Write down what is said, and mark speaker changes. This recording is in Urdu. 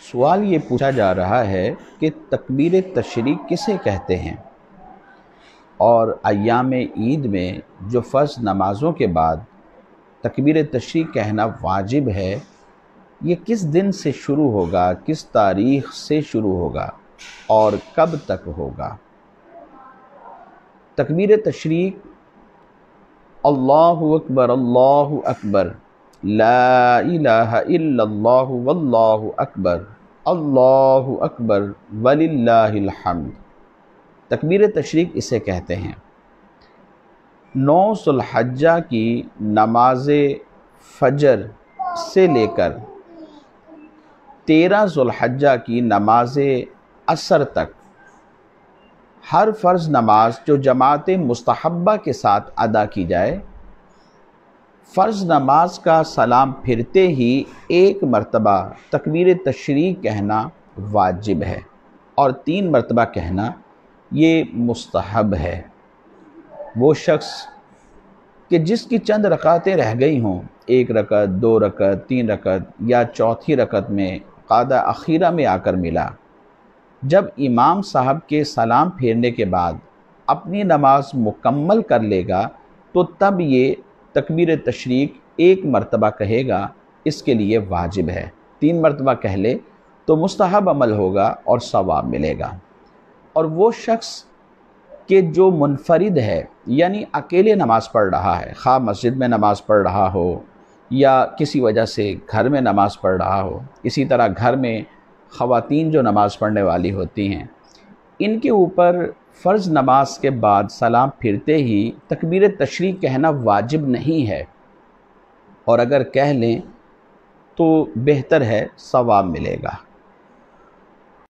Speaker 1: سوال یہ پوچھا جا رہا ہے کہ تکبیر تشریق کسے کہتے ہیں؟ اور ایام عید میں جو فرض نمازوں کے بعد تکبیر تشریق کہنا واجب ہے، یہ کس دن سے شروع ہوگا؟ کس تاریخ سے شروع ہوگا؟ اور کب تک ہوگا؟ تکبیر تشریق اللہ اکبر اللہ اکبر لا الہ الا اللہ واللہ اکبر اللہ اکبر وللہ الحمد. تکبیر تشریق اسے کہتے ہیں. نو ذوالحجہ کی نماز فجر سے لے کر تیرہ ذوالحجہ کی نماز عصر تک ہر فرض نماز جو جماعت مستحبہ کے ساتھ ادا کی جائے فرض نماز کا سلام پھرتے ہی ایک مرتبہ تکبیر تشریق کہنا واجب ہے اور تین مرتبہ کہنا یہ مستحب ہے۔ وہ شخص کہ جس کی چند رکعتیں رہ گئی ہوں، ایک رکعت، دو رکعت، تین رکعت یا چوتھی رکعت میں قادہ اخیرہ میں آ کر ملا۔ جب امام صاحب کے سلام پھیرنے کے بعد اپنی نماز مکمل کر لے گا تو تب یہ تکبیر تشریق ایک مرتبہ کہے گا، اس کے لیے واجب ہے۔ تین مرتبہ کہہ لے تو مستحب عمل ہوگا اور ثواب ملے گا۔ اور وہ شخص کہ جو منفرد ہے یعنی اکیلے نماز پڑھ رہا ہے، خواہ مسجد میں نماز پڑھ رہا ہو یا کسی وجہ سے گھر میں نماز پڑھ رہا ہو، اسی طرح گھر میں خواتین جو نماز پڑھنے والی ہوتی ہیں ان کے اوپر فرض نماز کے بعد سلام پھرتے ہی تکبیر تشریح کہنا واجب نہیں ہے۔ اور اگر کہہ لیں تو بہتر ہے ثواب ملے گا۔